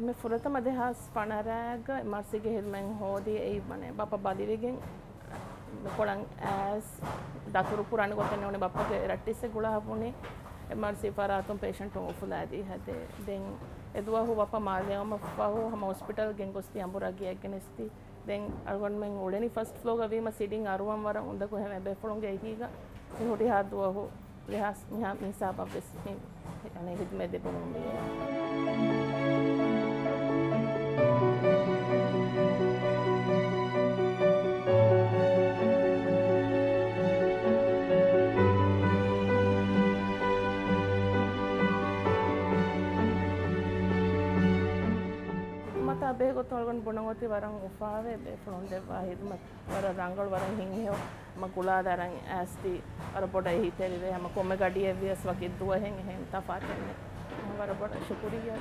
එම දෙහස් පණරෑග මර්සිගේ හිල්මෙන් හෝදී ඒ මනේ බප බදිවිගෙන් කොළන් ඇස් දතුරු පුරණ ගොතන ඕනේ බප්පගේ රැට්ටිස්ස ගුලහපුනේ එමර්සි පරාතුම් පේෂන්ට් ඔෆුල ඇදී හැදේ. දෙන් එදුවා හු බප මාලයම පහු හම හොස්පිටල් ගෙන් ගොස්ති අඹුරා ගියගෙන ස්ති දෙන් අරුවන් මෙන් උඩෙනි ෆස්ට් ෆ්ලෝ ගවීම සිඩින් අරුවන් වර උඳ කොහෙම බැ ෆොලොන්ගේ එහිග හොටි හාදුවා හු ලෙහස් මිහා මිසා බප්පස් මේ අනේ හිත මේ දෙපොමුන් බියා ಹಿದ್ಮೆ ದೆಬುಣು ಬೇಗೊತ್ತೊಳಗೊಂಡು ಬುಣಗೋತಿ ವರಂ ಉಫಾವೆ ಬೆ ಫುಣುಂದೆ ವಾಹಿದ್ ಮತ್ ವರ ರಂಗಳು ವರಂ ಹಿಂಗೆ ಮ ಕುಳಾದರಂ ಆಸ್ತಿ ವರ ಬೊಡ ಹಿತೆರಿವೆ ಹಮ ಕೊಮ್ಮೆ ಗಡಿಯ ವಿಯಸ್ ವಕಿದ್ದುವ ಹೆಂಗೆ ಹೆಂ ತಫಾತೆನೆ ವರ ಬೊಡ ಶುಕ್ರಿಯ